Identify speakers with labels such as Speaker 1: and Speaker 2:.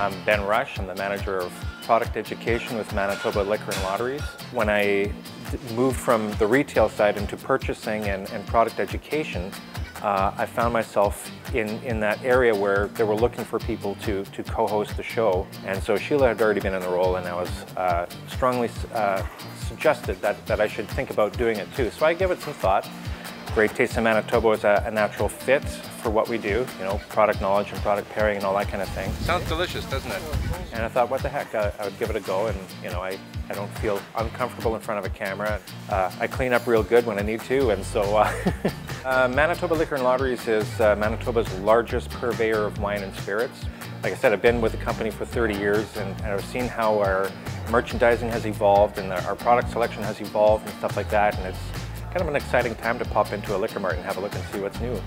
Speaker 1: I'm Ben Rusch. I'm the manager of product education with Manitoba Liquor and Lotteries. When I moved from the retail side into purchasing and, and product education, uh, I found myself in, in that area where they were looking for people to, to co-host the show. And so Sheila had already been in the role and I was uh, strongly uh, suggested that, that I should think about doing it too. So I gave it some thought. Great Taste in Manitoba is a, a, natural fit for what we do, you know, product knowledge and product pairing and all that kind of thing.
Speaker 2: Sounds delicious, doesn't it?
Speaker 1: And I thought, what the heck, I, I would give it a go and, you know, I, I don't feel uncomfortable in front of a camera. Uh, I clean up real good when I need to, and so uh, uh, Manitoba Liquor and Lotteries is uh, Manitoba's largest purveyor of wine and spirits. Like I said, I've been with the company for 30 years and, and I've seen how our merchandising has evolved and our product selection has evolved and stuff like that, and it's kind of an exciting time to pop into a liquor mart and have a look and see what's new.